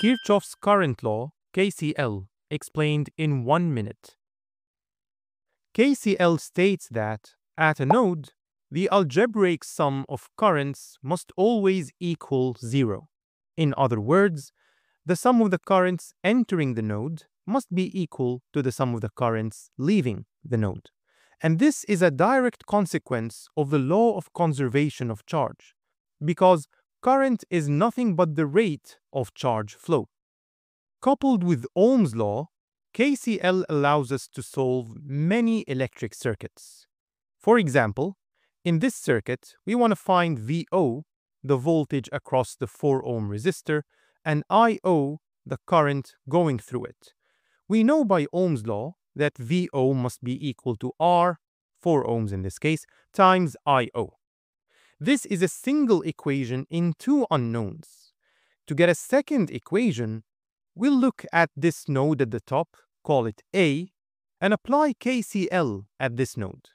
Kirchhoff's current law, KCL, explained in one minute. KCL states that, at a node, the algebraic sum of currents must always equal zero. In other words, the sum of the currents entering the node must be equal to the sum of the currents leaving the node. And this is a direct consequence of the law of conservation of charge, because current is nothing but the rate of charge flow. Coupled with Ohm's law, KCL allows us to solve many electric circuits. For example, in this circuit, we want to find VO, the voltage across the 4 ohm resistor, and IO, the current going through it. We know by Ohm's law that VO must be equal to R, 4 ohms in this case, times IO. This is a single equation in two unknowns. To get a second equation, we'll look at this node at the top, call it A, and apply KCL at this node.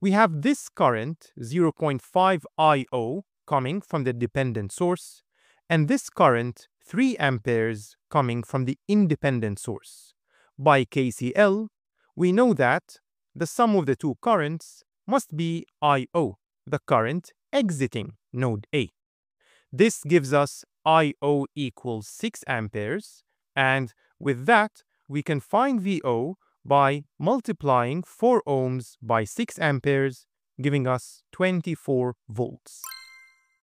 We have this current, 0.5 IO, coming from the dependent source, and this current, 3 amperes, coming from the independent source. By KCL, we know that the sum of the two currents must be IO, the current exiting node A. This gives us IO equals 6 amperes, and with that, we can find VO by multiplying 4 ohms by 6 amperes, giving us 24 volts.